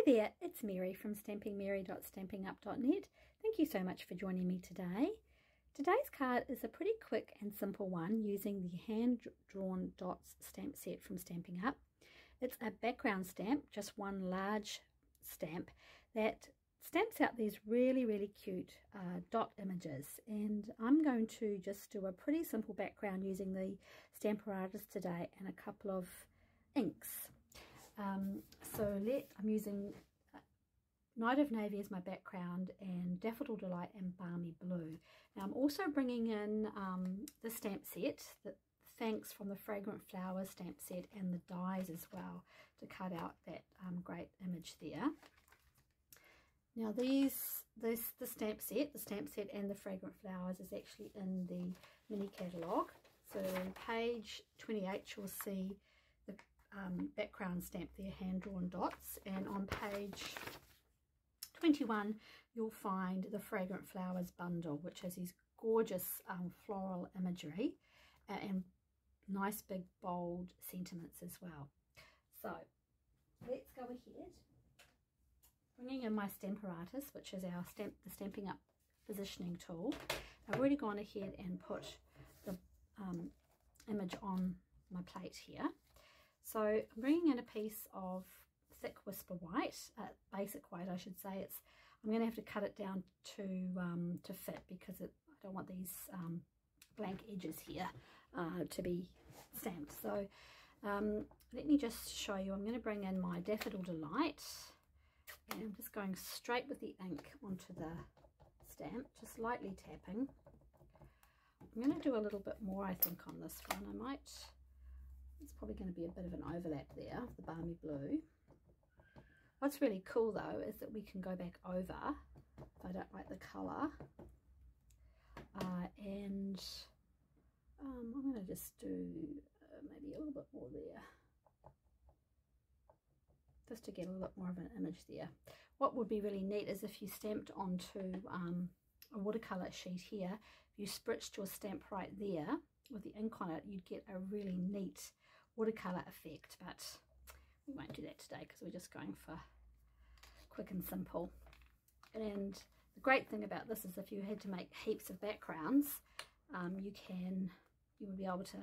Hi there, it's Mary from stampingmerry.stampinup.net. Thank you so much for joining me today. Today's card is a pretty quick and simple one using the hand-drawn dots stamp set from Stampin' Up. It's a background stamp, just one large stamp that stamps out these really, really cute uh, dot images. And I'm going to just do a pretty simple background using the Stamparatus today and a couple of inks. Um, so let, I'm using uh, Night of Navy as my background and Daffodil Delight and Balmy Blue. Now I'm also bringing in um, the stamp set, the thanks from the Fragrant Flowers stamp set and the dies as well to cut out that um, great image there. Now these, this the stamp set, the stamp set and the Fragrant Flowers is actually in the mini catalogue. So page 28 you'll see um, background stamp their hand-drawn dots. And on page 21, you'll find the Fragrant Flowers bundle, which has these gorgeous um, floral imagery and nice big bold sentiments as well. So let's go ahead. Bringing in my Stamparatus, which is our stamp, the Stampin' Up positioning tool. I've already gone ahead and put the um, image on my plate here. So I'm bringing in a piece of thick whisper white, uh, basic white I should say. It's I'm going to have to cut it down to um, to fit because it, I don't want these um, blank edges here uh, to be stamped. So um, let me just show you. I'm going to bring in my Daffodil Delight and I'm just going straight with the ink onto the stamp, just lightly tapping. I'm going to do a little bit more I think on this one. I might it's probably going to be a bit of an overlap there the balmy blue. What's really cool though is that we can go back over if I don't like the colour. Uh, and um, I'm going to just do uh, maybe a little bit more there. Just to get a lot more of an image there. What would be really neat is if you stamped onto um, a watercolour sheet here, if you spritzed your stamp right there, with the ink on it, you'd get a really neat watercolour effect, but we won't do that today because we're just going for quick and simple. And the great thing about this is if you had to make heaps of backgrounds, um, you can, you would be able to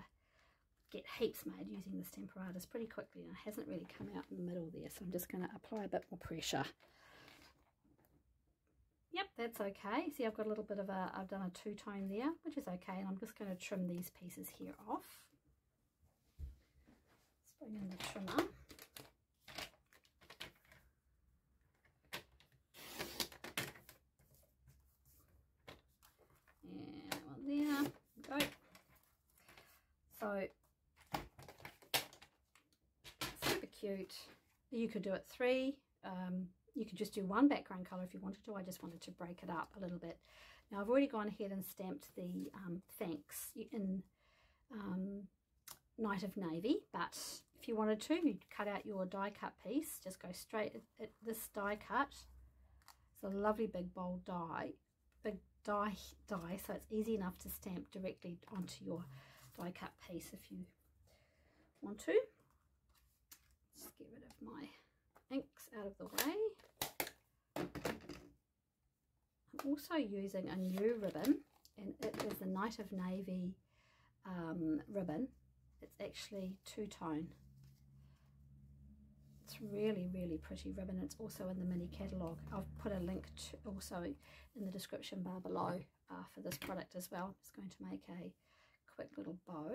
get heaps made using this Stamparatus pretty quickly. And it hasn't really come out in the middle there, so I'm just going to apply a bit more pressure. Yep, that's okay. See, I've got a little bit of a, I've done a two-tone there, which is okay. And I'm just going to trim these pieces here off. The trimmer. And one there, go. So, super cute. You could do it three, um, you could just do one background colour if you wanted to. I just wanted to break it up a little bit. Now I've already gone ahead and stamped the um, thanks in um, Night of Navy, but if you wanted to, you'd cut out your die cut piece. Just go straight at, this die cut. It's a lovely big bold die, big die die, so it's easy enough to stamp directly onto your die cut piece if you want to. Just get rid of my inks out of the way. I'm also using a new ribbon and it is the Night of Navy um, ribbon. It's actually two-tone. It's really, really pretty ribbon. It's also in the mini catalogue. I've put a link to also in the description bar below uh, for this product as well. Just going to make a quick little bow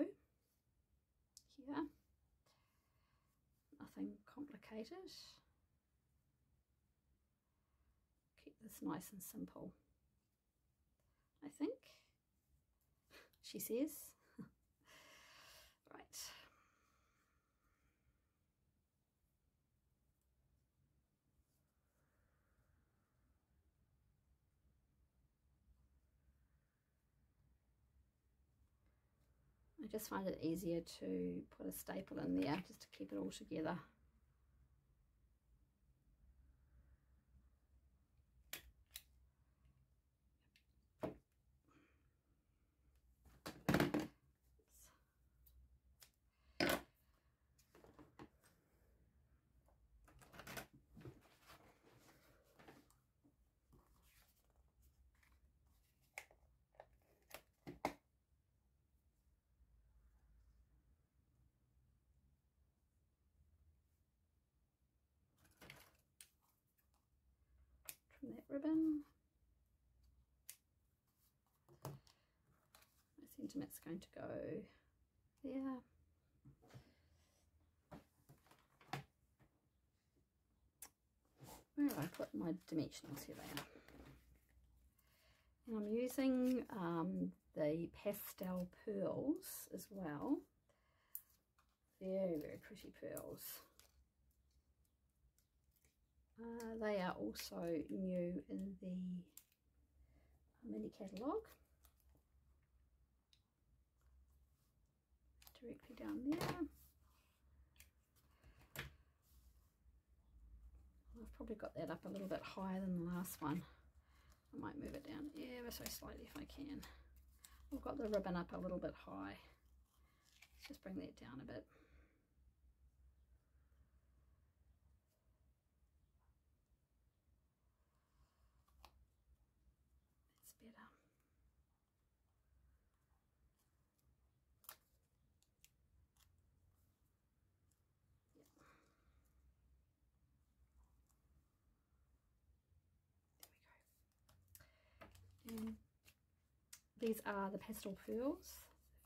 here. Nothing complicated keep this nice and simple. I think, she says. right. I just find it easier to put a staple in there just to keep it all together. Ribbon. My sentiment's going to go there. Where have I put my dimensionals? Here they are. And I'm using um, the pastel pearls as well. Very, very pretty pearls. Uh, they are also new in the mini catalogue. Directly down there. I've probably got that up a little bit higher than the last one. I might move it down ever so slightly if I can. I've got the ribbon up a little bit high. Let's just bring that down a bit. That's better. And these are the pastel pearls.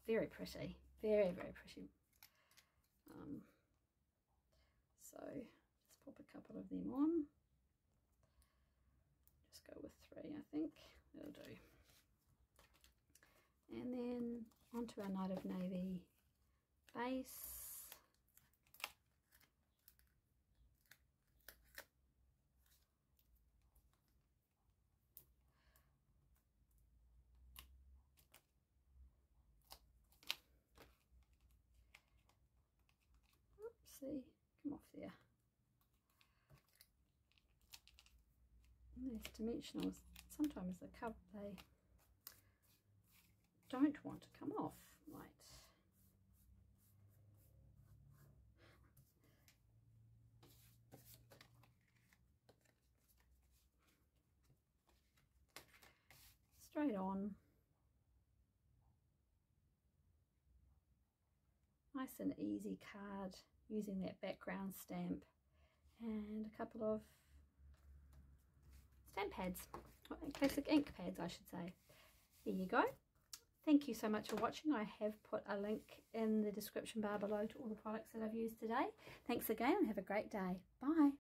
Very pretty. Very, very pretty. Um, so just pop a couple of them on. Just go with three, I think. That'll do. And then onto our Night of Navy base. See, come off there. These dimensionals, sometimes the cover, they don't want to come off right. Straight on. Nice and easy card using that background stamp and a couple of stamp pads, classic ink pads I should say. There you go. Thank you so much for watching. I have put a link in the description bar below to all the products that I've used today. Thanks again and have a great day. Bye.